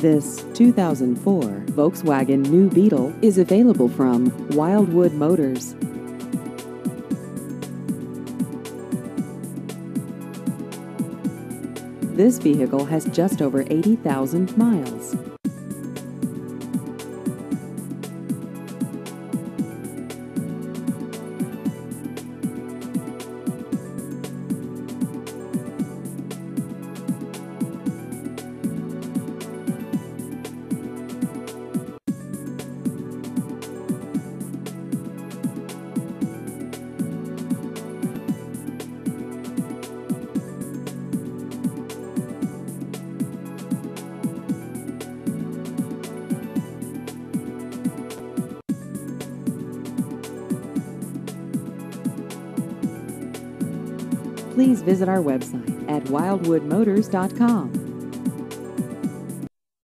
This 2004 Volkswagen New Beetle is available from Wildwood Motors. This vehicle has just over 80,000 miles. Please visit our website at wildwoodmotors.com.